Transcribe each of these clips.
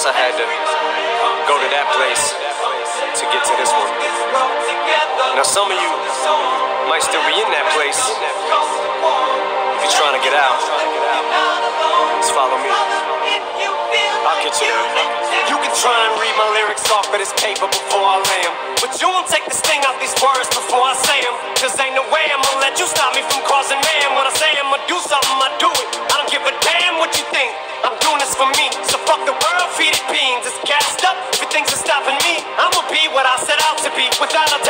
guess I had to go to that place to get to this one. Now, some of you might still be in that place. If you're trying to get out, just follow me. I'll get you. You can try and read my lyrics off of this paper before I lay them. But you won't take this thing out these words before I say 'em. Cause ain't no way I'm gonna let you stop me from causing man. When I say I'm gonna do something. I to be.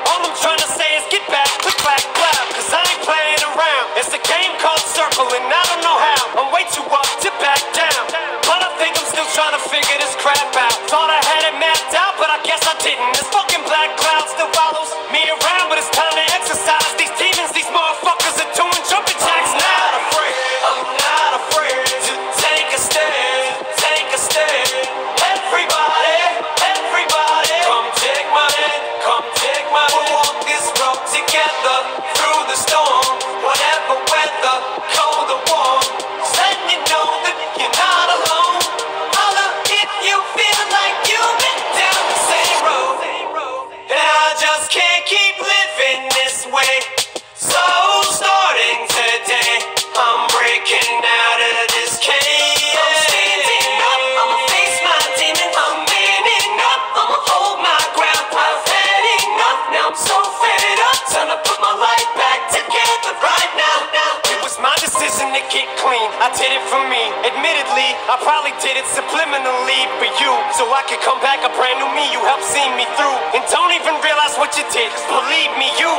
Way. So starting today, I'm breaking out of this cage. I'm standing up, I'ma face my demon. I'm manning up, I'ma hold my ground. I've had enough, now I'm so fed up. Time to put my life back together right now. It was my decision to get clean. I did it for me. Admittedly, I probably did it subliminally for you. So I could come back a brand new me. You helped see me through. And don't even realize what you did. 'Cause believe me, you,